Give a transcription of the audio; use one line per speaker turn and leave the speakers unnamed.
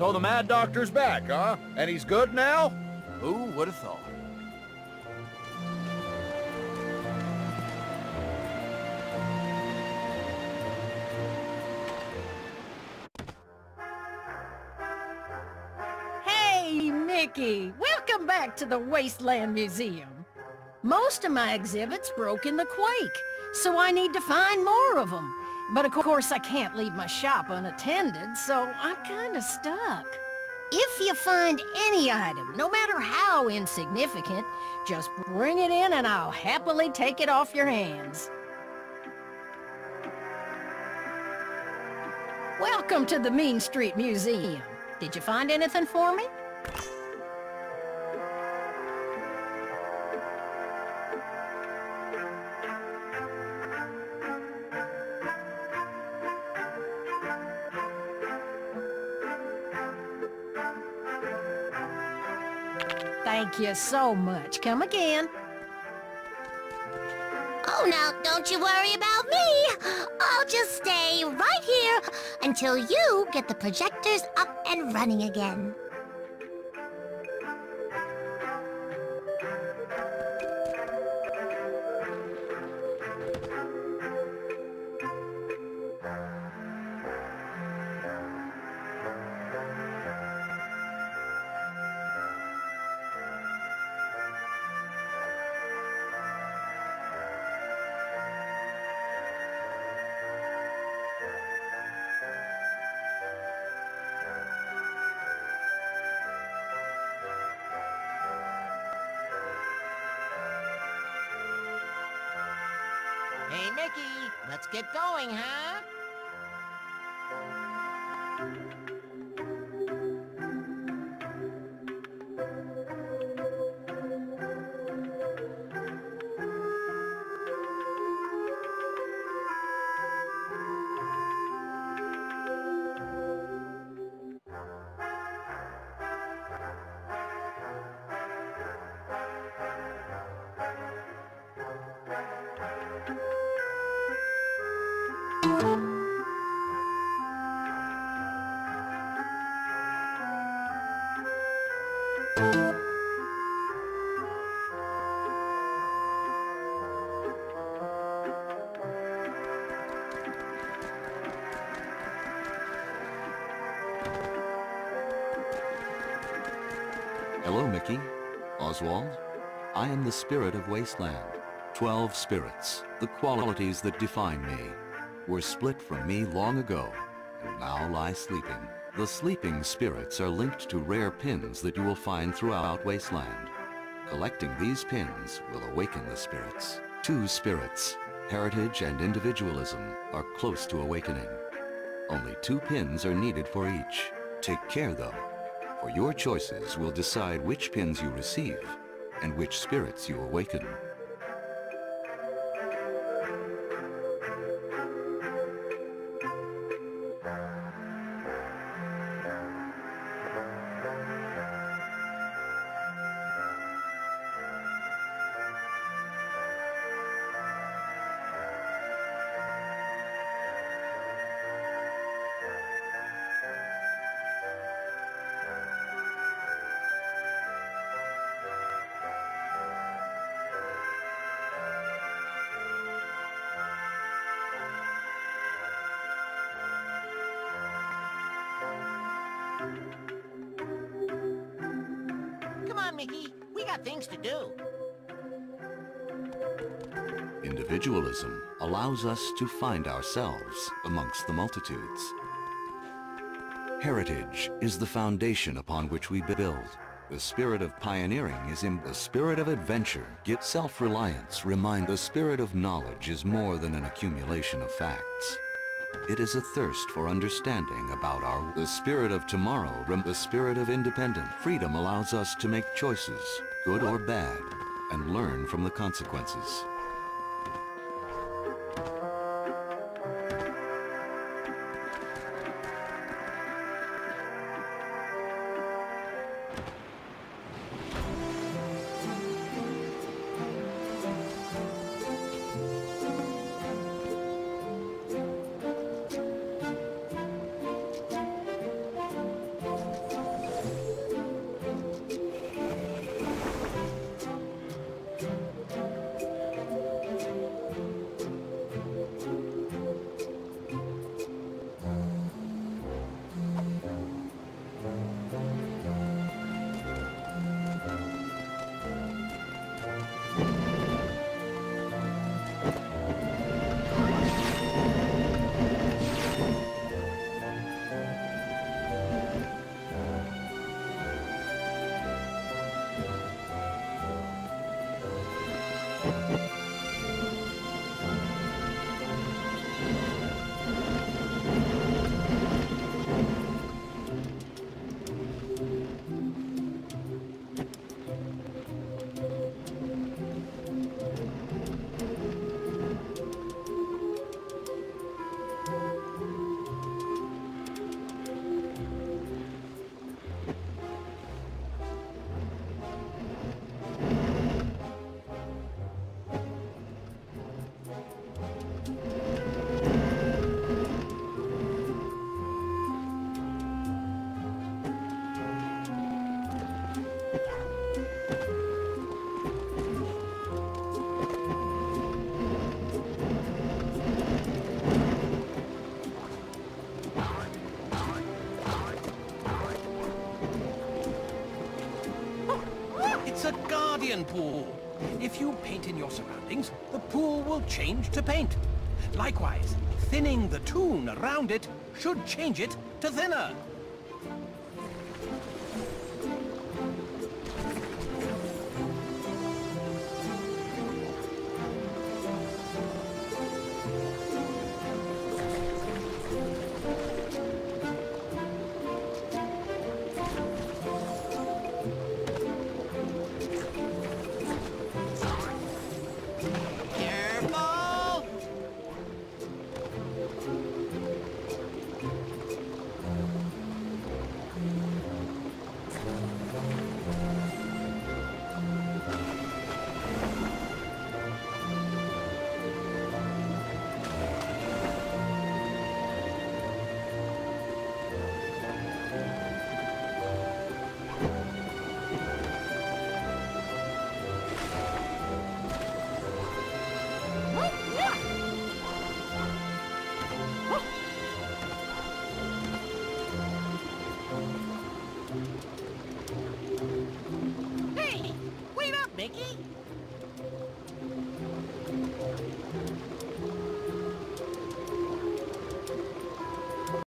So the Mad Doctor's back, huh? And he's good now?
Who would have thought?
Hey, Mickey! Welcome back to the Wasteland Museum. Most of my exhibits broke in the quake, so I need to find more of them. But of course I can't leave my shop unattended, so I'm kinda stuck. If you find any item, no matter how insignificant, just bring it in and I'll happily take it off your hands. Welcome to the Mean Street Museum. Did you find anything for me? Thank you so much. Come again.
Oh, now, don't you worry about me. I'll just stay right here until you get the projectors up and running again.
Mickey, let's get going, huh?
Hello, Mickey. Oswald. I am the spirit of Wasteland. Twelve spirits, the qualities that define me, were split from me long ago, and now lie sleeping. The sleeping spirits are linked to rare pins that you will find throughout Wasteland. Collecting these pins will awaken the spirits. Two spirits, heritage and individualism, are close to awakening. Only two pins are needed for each. Take care, though, for your choices will decide which pins you receive and which spirits you awaken.
Come on, Mickey. We got things to do.
Individualism allows us to find ourselves amongst the multitudes. Heritage is the foundation upon which we build. The spirit of pioneering is in the spirit of adventure. Get self-reliance. Remind the spirit of knowledge is more than an accumulation of facts. It is a thirst for understanding about our the spirit of tomorrow. The spirit of independent freedom allows us to make choices, good or bad, and learn from the consequences.
Pool. If you paint in your surroundings, the pool will change to paint. Likewise, thinning the toon around it should change it to thinner.